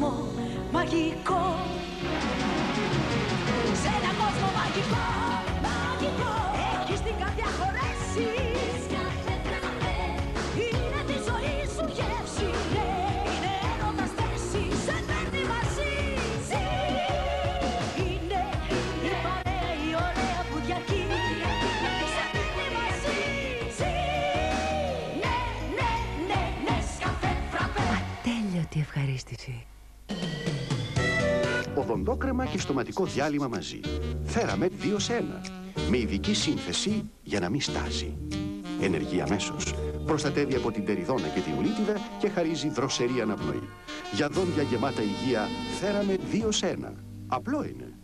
κόσμο μαγικό. Σε ένα κόσμο μαγικό, μαγικό. Έχεις την καρδιά χωρέσεις. Είναι τη ζωή σου γεύση. Ναι, είναι έρωτας θέσης Σε παίρνει μαζί. Ζει. Είναι η παρέα η ωραία που διαρκεί Σε παίρνει μαζί. Ζει. Ναι, ναι, ναι, ναι, σκαφέ φραπέ. Τέλειωτη ευχαρίστηση. Οδοντόκρεμα και στοματικό διάλειμμα μαζί. Θέραμετ 2 σε 1. Με ειδική σύνθεση για να μην στάζει. Ενεργεί αμέσω. Προστατεύει από την τεριδόνα και την ουλίτιδα και χαρίζει δροσερή αναπνοή. Για δόντια γεμάτα υγεία, Θέραμετ 2 σε 1. Απλό είναι.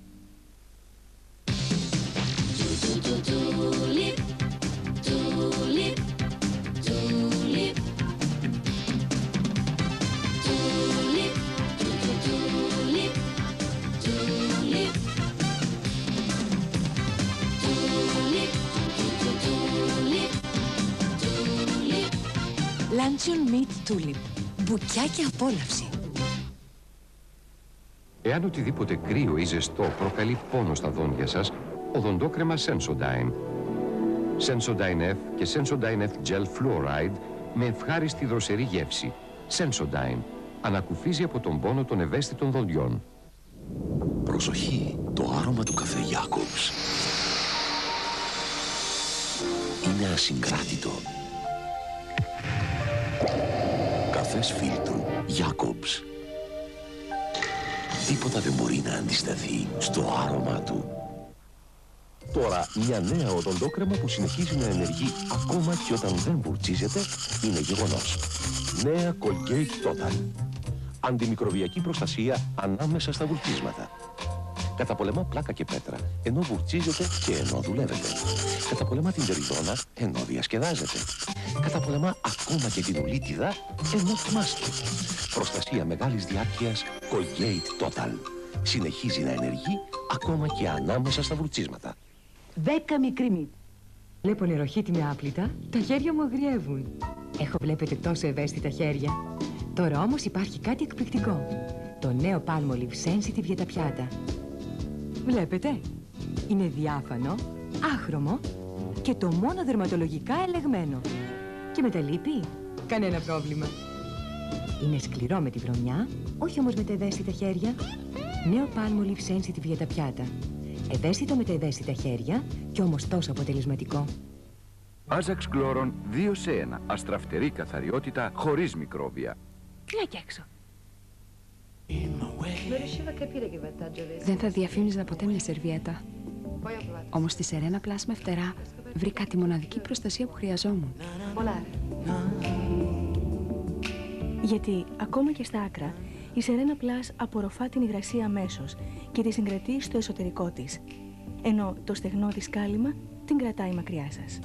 Luncheon Meat Tulip. Μπουκιά και απόλαυση. Εάν οτιδήποτε κρύο ή ζεστό προκαλεί πόνο στα δόντια σας, οδοντόκρεμα Sensodyne. Sensodyne F και Sensodyne F Gel Fluoride με ευχάριστη δροσερή γεύση. Sensodyne. Ανακουφίζει από τον πόνο των ευαίσθητων δοντιών. Προσοχή, το άρωμα του καφέ Jacobs είναι ασυγκράτητο. Καφές φίλτρου Jacobs. Τίποτα δεν μπορεί να αντισταθεί στο άρωμα του. Τώρα, μια νέα οδοντόκρεμα που συνεχίζει να ενεργεί ακόμα και όταν δεν βουρτσίζεται είναι γεγονός. Νέα Colgate Total. Αντιμικροβιακή προστασία ανάμεσα στα βουρτσίσματα. Καταπολεμά πλάκα και πέτρα, ενώ βουρτσίζεται και ενώ δουλεύετε. Καταπολεμά την τεριδόνα, ενώ διασκεδάζεται. Καταπολεμά ακόμα και την ουλίτιδα, ενώ κοιμάστε. Προστασία μεγάλης διάρκειας Colgate Total. Συνεχίζει να ενεργεί ακόμα και ανάμεσα στα βουρτσίσματα. Δέκα μικρή μύτη. Βλέπω νεροχύτη με άπλυτα, τα χέρια μου αγριεύουν. Έχω βλέπετε τόσο ευαίσθητα χέρια. Τώρα όμως υπάρχει κάτι εκπληκτικό. Το νέο Palmolive Sensitive για τα πιάτα. Βλέπετε, είναι διάφανο, άχρωμο και το μόνο δερματολογικά ελεγμένο. Και με τα λύπη, κανένα πρόβλημα. Είναι σκληρό με τη βρωμιά, όχι όμως με τα ευαίσθητα χέρια. Νέο Palmolive Sensitive για τα πιάτα. Ευαίσθητο με τα ευαίσθητα χέρια και όμως τόσο αποτελεσματικό. Άζαξ Κλόρον 2 σε 1. Αστραφτερή καθαριότητα χωρίς μικρόβια. Να κι έξω. Δεν θα διαφήμιζα ποτέ μια σερβιέτα. Όμως στη Σερένα Plus με φτερά βρήκα τη μοναδική προστασία που χρειαζόμουν. Γιατί ακόμα και στα άκρα, η Serena Plus απορροφά την υγρασία αμέσως και τη συγκρατεί στο εσωτερικό της. Ενώ το στεγνό της κάλυμα την κρατάει μακριά σας.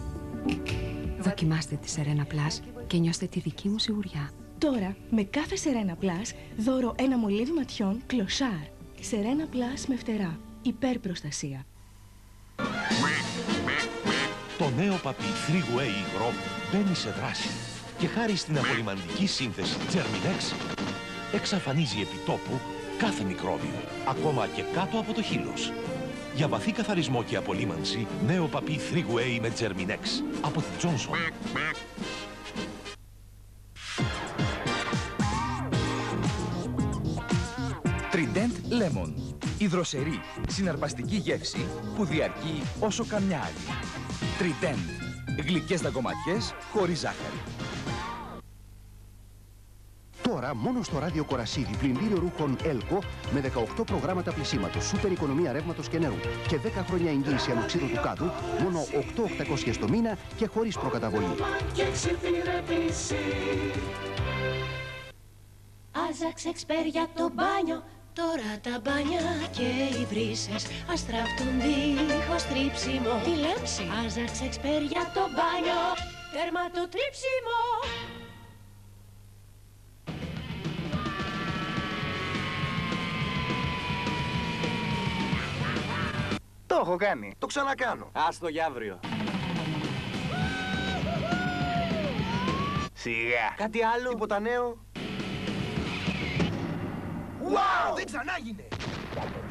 Δοκιμάστε τη Serena Plus και νιώστε τη δική μου σιγουριά. Τώρα, με κάθε Serena Plus, δώρο ένα μολύβι ματιών κλωσάρ. Serena Plus με φτερά. Υπερπροστασία. Το νέο παπί 3-Way υγρό μπαίνει σε δράση και χάρη στην απολυμαντική σύνθεση Germinex εξαφανίζει επιτόπου κάθε μικρόβιο, ακόμα και κάτω από το χείλος. Για βαθύ καθαρισμό και απολύμανση, νέο παπί 3-Way με Germinex από την Johnson. Lemon. Η δροσερή, συναρπαστική γεύση που διαρκεί όσο καμιά άλλη. Trident. Γλυκές δαγκωματιές χωρίς ζάχαρη. Τώρα μόνο στο ράδιο Κορασίδη πλυντήριο ρούχων Έλκο με 18 προγράμματα πλησίματος, σούπερ οικονομία ρεύματος και νερού και 10 χρόνια εγγύηση ανοξίδου του κάδου, μόνο 8.800 το μήνα και χωρίς προκαταβολή. Άζαξ εξπέρ για το μπάνιο Τώρα τα μπάνια και οι βρύσες αστραφτούν δίχως τρίψιμο Τη λέμψη Άζαξ εξπέρ για το μπάνιο Τέρμα το τρίψιμο Το έχω κάνει. Το ξανακάνω. Άστο για αύριο. Σιγά. Κάτι άλλο; Τίποτα νέο; Wow! Δεν ξανάγινε!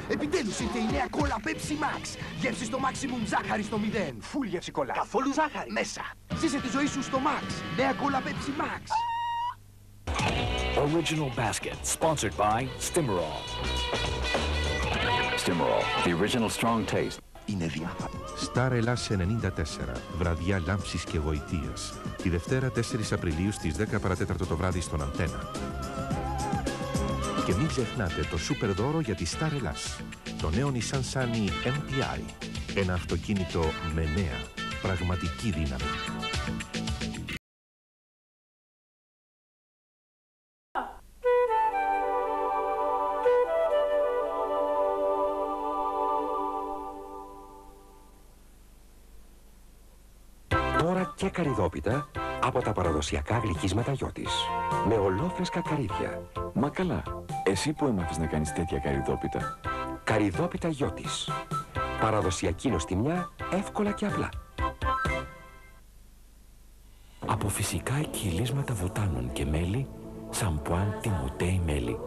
Επιτέλους ήρθε η νέα κόλλα Pepsi Max. Γεύση στο maximum ζάχαρη στο 0. Φουλ γεύση κολλά. Καθόλου ζάχαρη. Μέσα. Ζήσε τη ζωή σου στο Max. Νέα κόλλα Pepsi Max. Original basket, sponsored by Stimorol. Stimorol, the original strong taste. Είναι διάφανη. Star Ελλάς 94, βραδιά λάμψης και γοητείας. Τη Δευτέρα 4 Απριλίου στις 10 παρατέταρτο το βράδυ στον Αντένα. Και μην ξεχνάτε το σούπερ δώρο για τη Star Ελλάς. Το νέο Nissan Sunny MPI. Ένα αυτοκίνητο με νέα, πραγματική δύναμη. Τώρα και καρυδόπιτα από τα παραδοσιακά γλυκίσματα Γιώτης. Με ολόφρεσκα καρύδια. Μα καλά, εσύ που έμαθες να κάνεις τέτοια καρυδόπιτα. Καρυδόπιτα Γιώτης. Παραδοσιακή νοστιμιά, εύκολα και απλά. Από φυσικά εκχυλίσματα βοτάνων και μέλι, σαμπουάν τιμωτέι μέλι.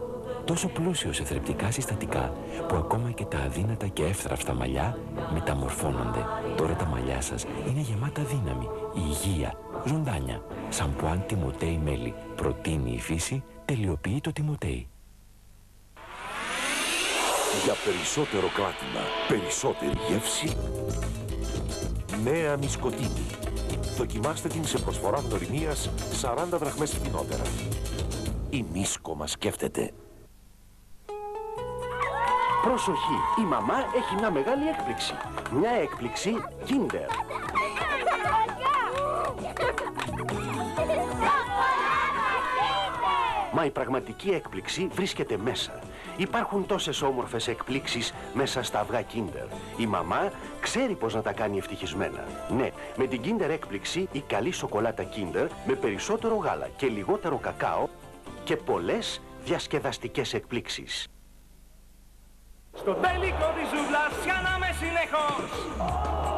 Τόσο πλούσιος σε θρεπτικά συστατικά που ακόμα και τα αδύνατα και εύθραυστα μαλλιά μεταμορφώνονται. Τώρα τα μαλλιά σας είναι γεμάτα δύναμη, υγεία, ζωντάνια. Σαμπουάν τιμωτέι μέλι. Προτείνει η φύση, τελειοποιεί το τιμωτέι. Για περισσότερο κράτημα, περισσότερη γεύση, νέα μισκοτίνη. Δοκιμάστε την σε προσφορά γνωριμίας 40 δραχμές φθηνότερα. Η Μίσκο μας σκέφτεται. Προσοχή, η μαμά έχει μια μεγάλη έκπληξη. Μια έκπληξη Kinder. Μα η πραγματική έκπληξη βρίσκεται μέσα. Υπάρχουν τόσες όμορφες εκπλήξεις μέσα στα αυγά Kinder. Η μαμά ξέρει πώς να τα κάνει ευτυχισμένα. Ναι, με την Kinder έκπληξη η καλή σοκολάτα Kinder με περισσότερο γάλα και λιγότερο κακάο και πολλές διασκεδαστικές εκπλήξεις. Στο τέλικο της ζούγκλας πιάναμε συνεχώς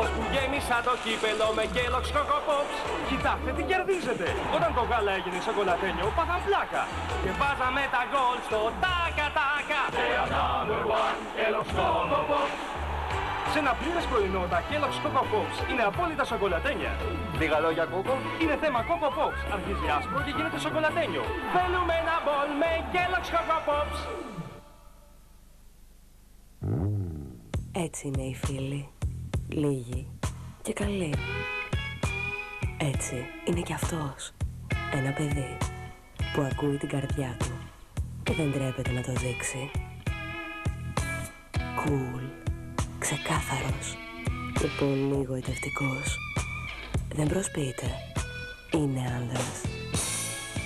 Ως που γέμισα το κύπελο με Kellogg's Coco Pops Κοιτάξτε τι κερδίζετε Όταν το γάλα έγινε σοκολατένιο πάθαν πλάκα Και βάζαμε τα γκολ στο τάκα τάκα They are number one Kellogg's Coco Pops σε ένα πλήρες πρωινό τα Kellogg's Coco Pops είναι απόλυτα σοκολατένια. Λίγα λόγια κόκο, είναι θέμα Coco Pops. Αρχίζει άσπρο και γίνεται σοκολατένιο. Θέλουμε ένα μπολ με Kellogg's Coco Pops. Έτσι είναι οι φίλοι. Λίγοι και καλοί. Έτσι είναι κι αυτός. Ένα παιδί που ακούει την καρδιά του και δεν τρέπεται να το δείξει. Κουλ, ξεκάθαρος και πολύ γοητευτικός. Δεν προσποιείται. Είναι άνδρας.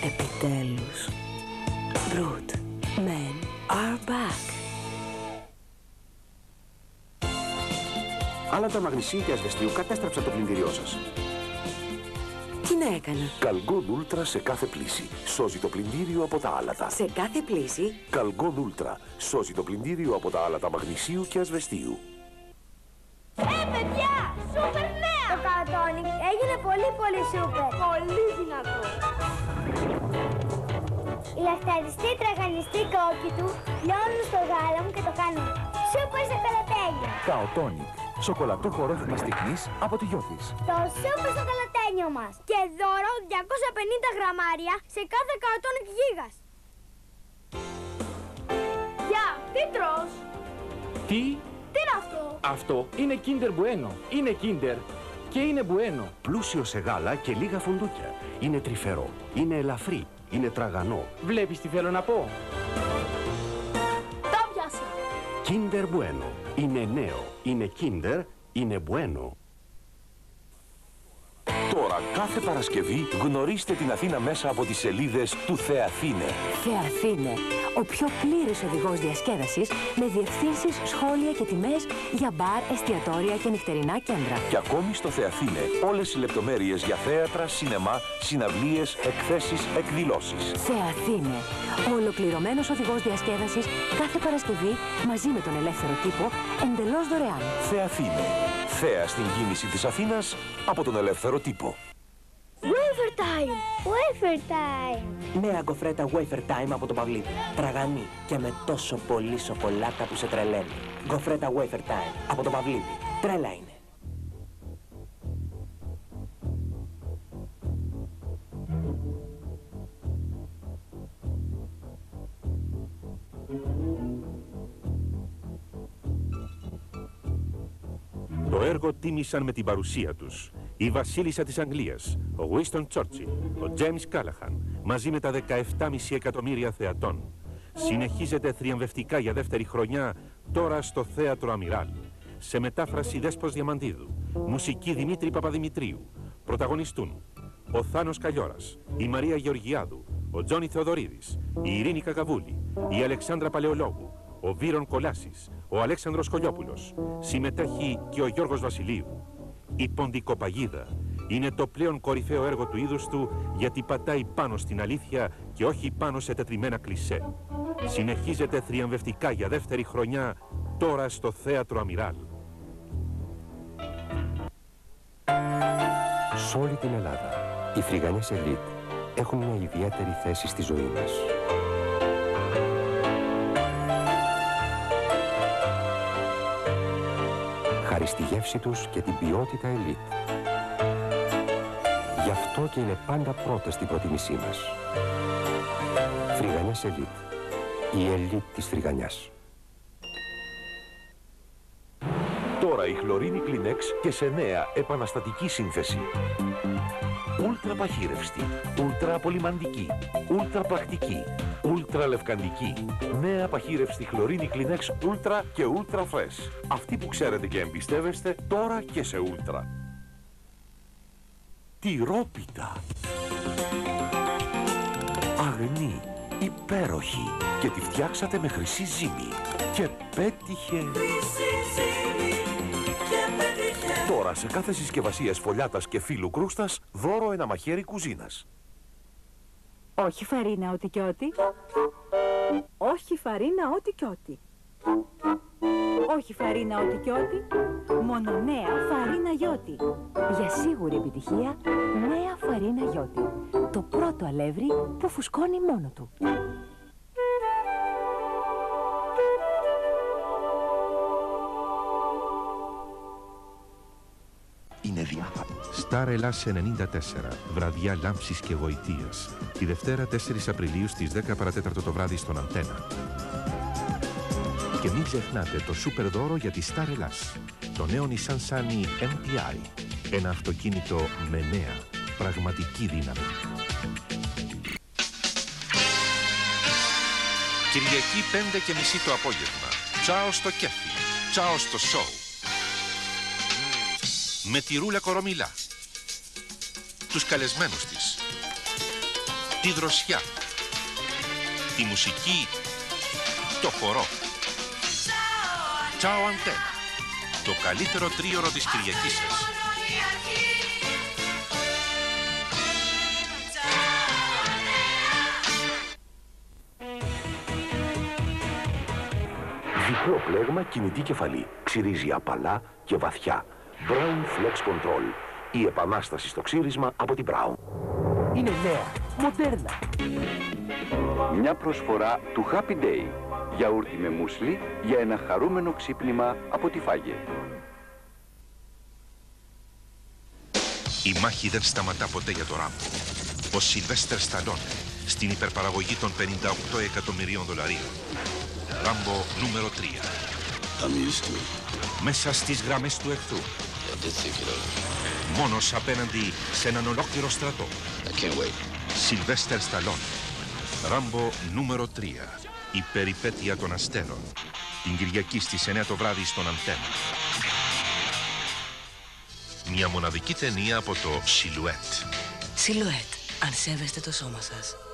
Επιτέλους. Brute. Men are back. Άλατα μαγνησίου και ασβεστίου κατέστρεψαν το πλυντήριό σας. Τι να έκανα; Καλγκόν Ούλτρα σε κάθε πλήση. Σώζει το πλυντήριο από τα άλατα. Σε κάθε πλήση; Καλγκόν Ούλτρα. Σώζει το πλυντήριο από τα άλατα μαγνησίου και ασβεστίου. Ε, παιδιά! Σούπερ νέα! Το κατόνι έγινε πολύ πολύ σούπερ. Πολύ δυνατό. Οι λαχταριστοί τραγανιστοί κόκκι του λιώνουν στο γάλα μου και το κάνουν σούπερ σοκολατένιο. Καοτόνικ. Σοκολατούχο ρόφημα στιγμής από τη Γιώθης. Το σούπερ σοκολατένιο μας. Και δώρο 250 γραμμάρια σε κάθε καοτόνικ γίγας. Γεια, τι τρως; Τι; Τι είναι αυτό; Αυτό είναι Kinder Bueno. Είναι Kinder και είναι Bueno. Πλούσιο σε γάλα και λίγα φουντούκια. Είναι τρυφερό. Είναι ελαφρύ. Είναι τραγανό. Βλέπεις τι θέλω να πω; Το πιάσα. Kinder Bueno. Είναι νέο. Είναι Kinder. Είναι Bueno. Τώρα κάθε Παρασκευή γνωρίστε την Αθήνα μέσα από τις σελίδες του Θεαθήνε. Θεαθήνε, ο πιο πλήρης οδηγός διασκέδασης με διευθύνσεις, σχόλια και τιμές για μπαρ, εστιατόρια και νυχτερινά κέντρα. Και ακόμη στο Θεαθήνε όλες οι λεπτομέρειες για θέατρα, σινεμά, συναυλίες, εκθέσεις, εκδηλώσεις. Θεαθήνε, ο ολοκληρωμένος οδηγός διασκέδασης κάθε Παρασκευή μαζί με τον ελεύθερο τύπο εντελώς δωρεάν. Θεαθήνε. Θέα στην κίνηση της Αθήνας από τον ελεύθερο τύπο. Wafer time! Wafer time! Νέα γκοφρέτα Wafer Time από το Παυλίδι. Τραγανή και με τόσο πολύ σοκολάτα που σε τρελαίνει. Γκοφρέτα Wafer Time από το Παυλίδι. Τρέλα είναι. Έργο τίμησαν με την παρουσία τους η βασίλισσα της Αγγλίας, ο Winston Churchill, ο James Callahan, μαζί με τα 17,5 εκατομμύρια θεατών. Συνεχίζεται θριαμβευτικά για δεύτερη χρονιά τώρα στο Θέατρο Αμυράλ. Σε μετάφραση Δέσπος Διαμαντίδου, μουσική Δημήτρη Παπαδημητρίου. Πρωταγωνιστούν ο Θάνος Καλιόρας, η Μαρία Γεωργιάδου, ο Τζόνι Θεοδωρίδης, η Ειρήνη Καγαβούλη, η Αλεξάνδρα Παλαιολόγου, ο Βύρον Κολάσης, ο Αλέξανδρος Κολιόπουλος. Συμμετέχει και ο Γιώργος Βασιλείου. Η Ποντικοπαγίδα είναι το πλέον κορυφαίο έργο του είδους του γιατί πατάει πάνω στην αλήθεια και όχι πάνω σε τετριμένα κλισέ. Συνεχίζεται θριαμβευτικά για δεύτερη χρονιά τώρα στο Θέατρο Αμυράλ. Σε όλη την Ελλάδα, οι φρυγανές ελίτ έχουν μια ιδιαίτερη θέση στη ζωή μας. Χάρη στη γεύση τους και την ποιότητα ελίτ. Γι' αυτό και είναι πάντα πρώτα στην προτίμησή μας. Φρυγανές ελίτ. Η ελίτ της φρυγανιάς. Τώρα η χλωρίνη Kleenex και σε νέα επαναστατική σύνθεση. Ούλτρα παχύρευστη, ούλτρα απολυμαντική, ούλτρα πρακτική, ούλτρα λευκαντική. Νέα παχύρευστη χλωρίνη Kleenex Ultra και Ultra Fresh. Αυτή που ξέρετε και εμπιστεύεστε τώρα και σε ούλτρα. Τυρόπιτα. Αγνή, υπέροχη και τη φτιάξατε με χρυσή ζύμη. Και πέτυχε... Τώρα σε κάθε συσκευασία σφολιάτας και φύλου κρούστας δώρο ένα μαχαίρι κουζίνας. Όχι φαρίνα ό,τι και ό,τι. Όχι φαρίνα ό,τι και ό,τι. Όχι φαρίνα ό,τι και ό,τι. Μόνο νέα φαρίνα γιώτη. Για σίγουρη επιτυχία, νέα φαρίνα γιώτη. Το πρώτο αλεύρι που φουσκώνει μόνο του. Διάφανο. Σταρ Ελλάς 94, βραδιά λάμψης και γοητείας. Τη Δευτέρα 4 Απριλίου στις 10 παρατέταρτο το βράδυ στον Αντένα. Και μην ξεχνάτε το σούπερ δώρο για τη Σταρ Ελλάς. Το νέο Nissan Sunny MPI. Ένα αυτοκίνητο με νέα, πραγματική δύναμη. Κυριακή 5 και μισή το απόγευμα. Τσάω στο κέφι. Τσάω στο σοου. Με τη Ρούλα Κορομιλά. Τους καλεσμένους της. Τη δροσιά. Τη μουσική. Το χορό. Τσάω Αντένα. Το καλύτερο τρίωρο της Κυριακής σας. Διπλό πλέγμα κινητή κεφαλή. Ξυρίζει απαλά και βαθιά. Brown Flex Control. Η επανάσταση στο ξύρισμα από την Brown. Είναι νέα, μοντέρνα. Μια προσφορά του Happy Day. Γιαούρτι με μουσλι για ένα χαρούμενο ξύπνημα από τη Φάγε. Η μάχη δεν σταματά ποτέ για το Ράμπο. Ο Σιλβέστερ Σταλόνε στην υπερπαραγωγή των 58 εκατομμυρίων δολαρίων. Ράμπο νούμερο 3. Μέσα στις γραμμές του εχθρού. Μόνος απέναντι σε έναν ολόκληρο στρατό. Σιλβέστερ Σταλόνε. Ράμπο νούμερο 3. Η περιπέτεια των αστέρων. Την Κυριακή στις 9 το βράδυ στον Αντένα. Μια μοναδική ταινία από το Silhouette. Σιλουέτ, αν σέβεστε το σώμα σας.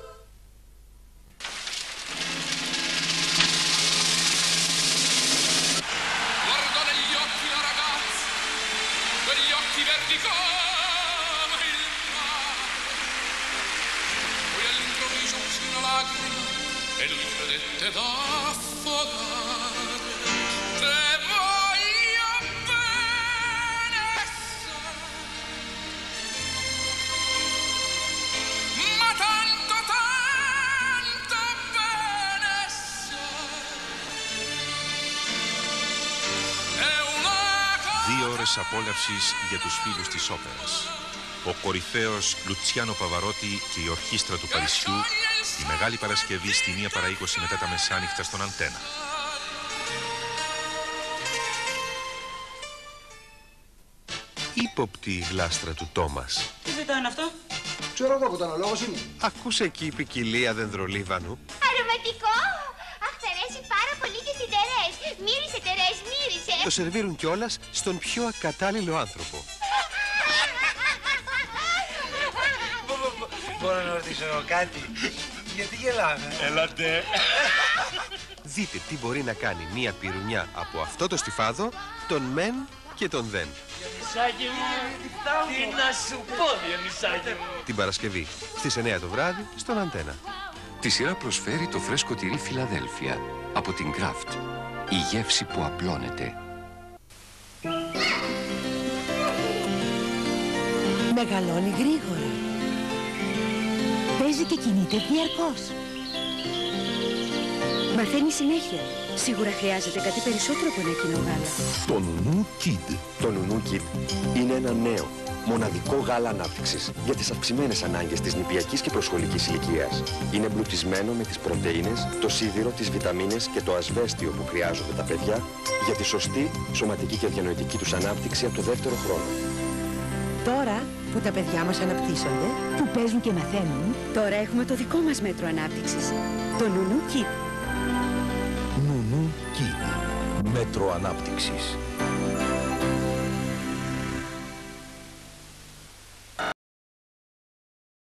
Δύο ώρες απόλαυσης για τους φίλους της όπερας. Ο κορυφαίος Λουτσιάνο Παβαρότη και η ορχήστρα του Παρισιού τη Μεγάλη Παρασκευή στη 1 παρα 20 μετά τα μεσάνυχτα στον Αντένα. Ήποπτη η γλάστρα του Τόμας. Τι φυτό είναι αυτό; Ξέρω εγώ που ήταν ο λόγος είναι. Ακούς εκεί η ποικιλία δενδρολίβανου. Το σερβίρουν κιόλας στον πιο ακατάλληλο άνθρωπο. Μπορώ να ρωτήσω κάτι; Γιατί γελάμε; Έλατε. Δείτε τι μπορεί να κάνει μία πυρουνιά από αυτό το στιφάδο, τον μεν και τον δεν. Διονυσάκη μου, τι να σου πω, Διονυσάκη μου. Την Παρασκευή στις 9 το βράδυ στον Αντένα. Τη σειρά προσφέρει το φρέσκο τυρί Φιλαδέλφια από την Kraft. Η γεύση που απλώνεται. Μεγαλώνει γρήγορα. Παίζει και κινείται διαρκώς. Μαθαίνει συνέχεια. Σίγουρα χρειάζεται κάτι περισσότερο από ένα κοινό γάλα. Το Νουνού Kid. Το Νουνού Kid είναι ένα νέο, μοναδικό γάλα ανάπτυξης για τις αυξημένες ανάγκες της νηπιακής και προσχολικής ηλικίας. Είναι εμπλουτισμένο με τις πρωτενε, το σίδηρο, τις βιταμίνες και το ασβέστιο που χρειάζονται τα παιδιά για τη σωστή σωματική και διανοητική τους ανάπτυξη από το δεύτερο χρόνο. Τώρα που τα παιδιά μας αναπτύσσονται, που παίζουν και μαθαίνουν, τώρα έχουμε το δικό μας μέτρο ανάπτυξης. Το Νουνού Kid. Νουνού Kid. Μέτρο ανάπτυξης.